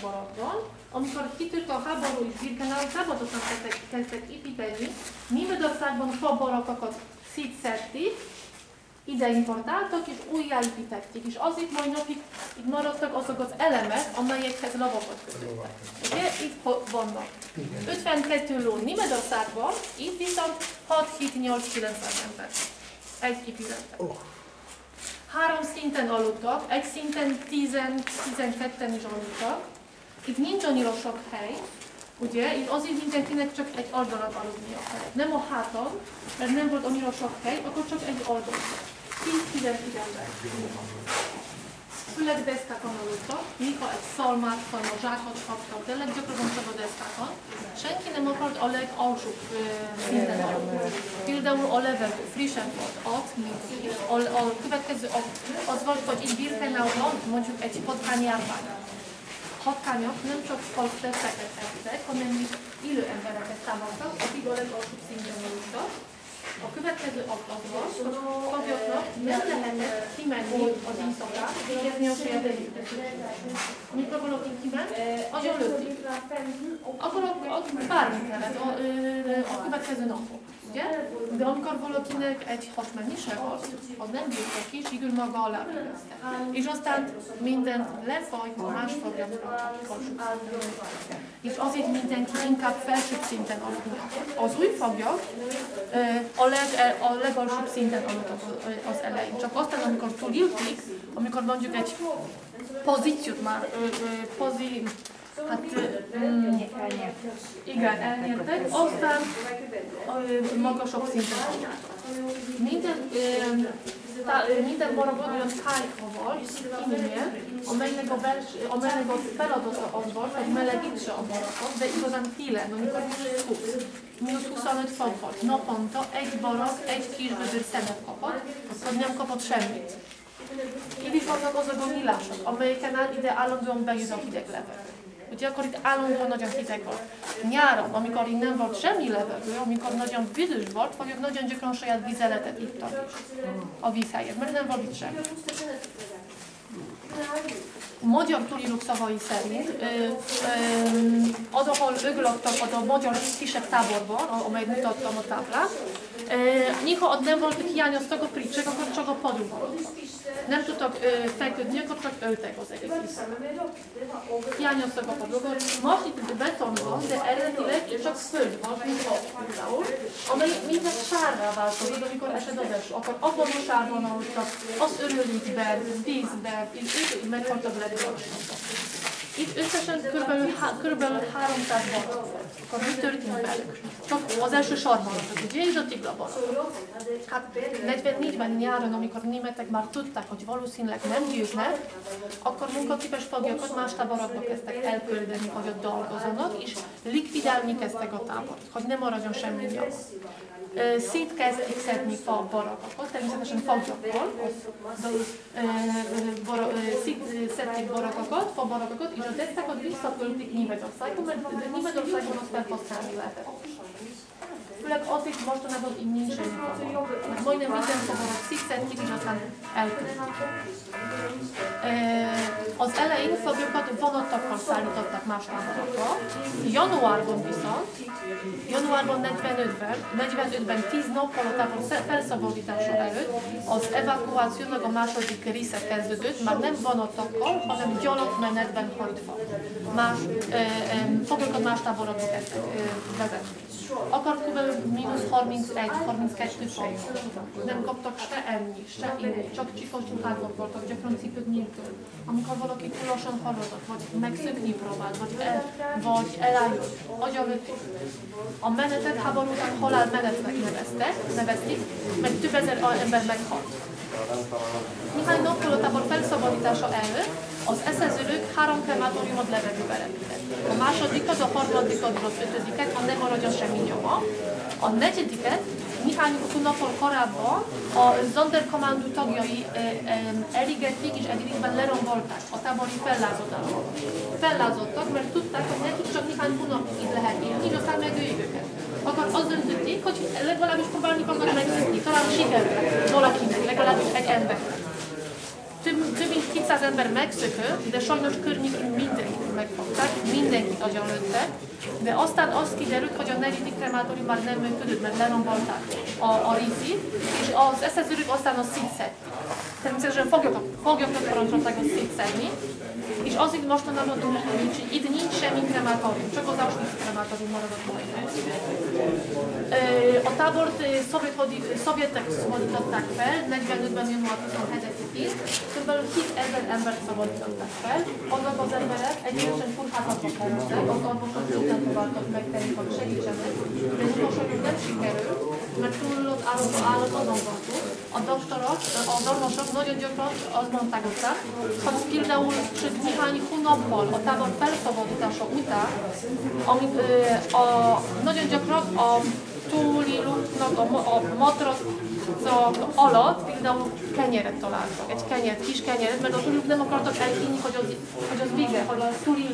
borokban, amikor kitűrt a háború és Birkenau szabadottan kezdtek, kezdtek építeni, Németországban fa borokokat szétszedték, ide importáltak és újjáépítették, és azért mai napig itt maradtak azok az elemek, amelyekhez lavakat kötöttek. Ugye? Itt vannak. 52 ló Németországban, itt viszont 6-7-8-900 ember. Egy épületben. Három szinten aludtak, egy szinten 10-12-en is aludtak. Itt nincs annyira sok hely, ugye? Itt azért mindenkinek csak egy aldalat aludni a hely. Nem a háton, mert nem volt annyira sok hely, akkor csak egy oldalt. 10-11 ember. Főleg deszkákon aludtak, néha egy szalmát, a zsákot kaptak, de leggyakrabban csak a deszkákon. Senki nem akart a legalsóbb szinten aludni. Például a levegő frissebb volt ott, mint a, a következő az volt, hogy itt Birkenauban mondjuk egy patkányjárvány. Patkányok nem csak falfleteket ettek, hanem élő embereket támadtak, akik a legalsóbb szinten aludtak a következő ablakban a foglyoknak nem lehetett kimenni az éjszakát, végezni a saját Amikor valaki kiment, azon lőtték. Akkor a, bármit lehet a, a következő napon. Ugye? De amikor valakinek egy hatmennyise volt, az nem bírta ki, és így maga alá végezte. És aztán minden lefajt a más foglyokra És azért mindenki inkább felsőbb szinten aludni Az új foglyok a, leg, a legalsóbb szinten aludtak az elején. Csak aztán, amikor túlülték, amikor mondjuk egy pozíciót már, pozí, Hát mm, igen, elnyertek, aztán magasabb szinten Minden, tá, minden barabban olyan tájhaval, kiménye, amelynek a, bels, amelynek a feladata az volt, hogy melegítse a barakot, de igazán télen, amikor mínusz 20, mínusz 25 fok volt. Naponta egy barak, egy kis vödör szemet kapott, vagy nem kapott semmit. Így is vannak azok a nyílások, amelyeken át ide állandóan bejön a hideg levegő. Ugye akkor itt állandóan nagyon hideg volt. Nyáron, amikor itt nem volt semmi levegő, amikor nagyon büdös volt, vagyok nagyon gyakran saját vizeletet ittak is a víz helyett, mert nem volt itt semmi. Magyar turiluk szavai szerint az, ahol ők laktak, az a magyar kisebb táborban, amelyet mutattam a táblát, néha ott nem volt, hogy hiányoztak a pricsek, akkor csak a padunk volt nem tudtak ö, feküdni, akkor csak öltek az egész Hiányoztak a padlókon. Most itt beton van, de eredetileg csak föld van, mint ott például, amely minden sárrá változik, amikor esett az eső. Akkor abban a sárban aludtak, az örülítben, vízben, és így meghaltak le itt összesen kb. kb. 300 barat Akkor mi történt velük? Csak az első sorban ugye, és a Tiglaban. Hát 44-ben nyáron, amikor németek már tudták, hogy valószínűleg nem győznek, akkor munkaképes foglyokat más táborokba kezdtek elküldeni, hogy ott dolgozzanak, és likvidálni kezdtek a tábort, hogy nem maradjon semmi nyom szétkezdik szedni fa barakokat, természetesen fagyakból, szedték barakakat, fa barakakat, és a tesztákat visszaküldték Németországba, mert Németországban azt felhasználni lehetett. Főleg azért mostanában így nincs ennyi fa. Mert majdnem minden fabarak szétszedik, és aztán elküldik. Az elején fagokat vonatokkal szállítottak más táborokra. Januárban viszont, januárban 45-ben, 45-ben 10 nappal a tábor felszabadítása előtt az evakuációnak a második része kezdődött, már nem vonatokkal, hanem gyalogmenetben hajtva. Más, e, e, foglyokat más táborokba kezdtek e, vezetni. Akar kb. mínusz 31, 32 fok. Nem kaptak se enni, se inni, csak csikos ruházok voltak, gyakran cipők nélkül. Amikor valaki túlosan haladott, vagy megszökni próbált, vagy, el, vagy elájult, agyalőtték. A menetet háború után halál menetnek neveztek, nevezték, mert több ezer ember meghalt. Néhány nappal a tábor felszabadítása előtt az eszezőlők három krematóriumot levegőbe repítettek. A másodikat, a harmadikat, az ötödiket, ha nem maradjon semmi nyoma. A negyediket néhány nappal korábban a Sonderkommando tagjai e, e, elégették és részben lerombolták a tábori fellázódások. Fellázottak, mert tudták, hogy nekik csak néhány hónapig lehet élni, és aztán megöljék őket. Akkor azt döntötték, hogy legalábbis próbálni fognak megszűnni, talán sikerül valakinek, több mint 200 ember megszökött, de sajnos környékén mindenki megfogta. agyonlőttek, de aztán az kiderült, hogy a negyedik kremátorium már nem működött, mert lerombolták a, a rizit, és az eszezőrük aztán a szétszedték. Természetesen foglyoknak, foglyoknak parancsolták a szétszedni, és azért mostanában tudjuk, hogy nincs, itt nincs semmi kremátorium, csak az Auschwitz kremátorium maradott majdnem. A tábort szovjet, szovjetek szabadították fel, 45-ben január 27-én, kb. 7000 embert szabadították fel. Azok az emberek egy teljesen furházatba kerültek, az orvosok mindent próbáltak megtenni, hogy segítsenek, de utolsójuk nem sikerült, mert túlott állott, állott azon voltunk. A doktorok, az orvosok nagyon gyakran azt mondták utána, hogy például przed néhány hónappal a tábor felszabadítása után, amit a, nagyon gyakran a túliluknak a, a matracok alatt például kenyeret találtak, egy kenyeret, kis kenyeret, mert a túliluk nem akartak elhinni, hogy az, hogy az vége, hogy a túliluk,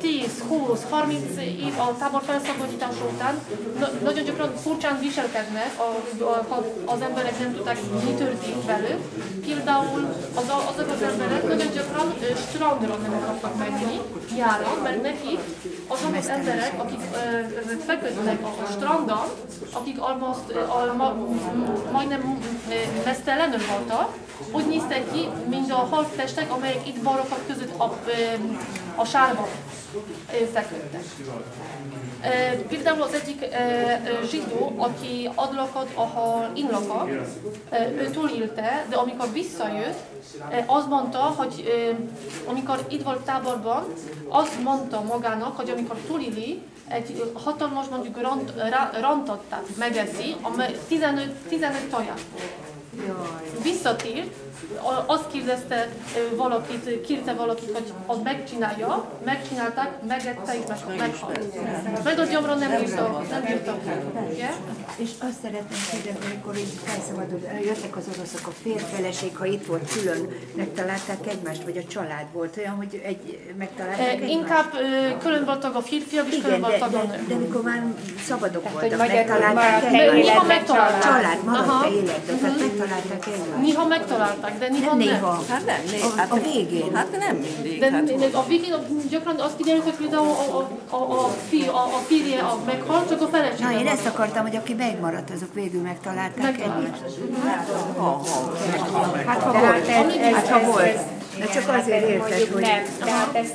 Például, sőt, 10-20-30 év a tábor felszabadítása után na, nagyon gyakran furcsán viselkednek, a, a, az emberek nem tudták, mi történt velük. Például az, azok az emberek nagyon gyakran strandra nem akartak menni nyáron, mert nekik azok az emberek, akik uh, feküdnek a strandon, akik almost, uh, ma, majdnem mesztelenül voltak, úgy néztek ki, mint a halttestek, amelyek itt barokat között a, a sárban feküdtek. Például az egyik zsidó, aki ad lakat, ahol én lakak, ő túlélte, de amikor visszajött, azt mondta, hogy amikor itt volt táborban, azt mondta magának, hogy amikor túléli, egy hatalmas mondjuk ront, rontot megeszi, amely 15, 15 toját. Visszatért, azt kérdezte valakit, kérte valakit, hogy az megcsinálja, megcsinálták, megette és meg, meghalt. Meg a gyomra nem bírta, nem bírta. Yeah? És azt szeretném kérdezni, amikor így felszabadult, jöttek az oroszok, a férfeleség, ha itt volt külön, megtalálták egymást, vagy a család volt olyan, hogy egy, megtalálták egymást? Inkább külön voltak a férfiak, és külön voltak a nők. De, de mikor már szabadok voltak, megtalálták egymást? Néha megtalálták. Család maradt életben, tehát megtalálták egymást. Néha megtalálták, de néha Nem nem. néha. Hát nem, né, A- hát, a végén. Hát nem mindig. De hát, hát, a végén gyakran azt kiderül, hogy például a, a, a, a, fi, a, a férje a meghalt, csak a felesége Na, én ezt akartam, hogy aki megmaradt, azok végül megtalálták egymást. Hát ha volt, hát ha volt. Na csak azért érted, hogy... Nem, tehát ezt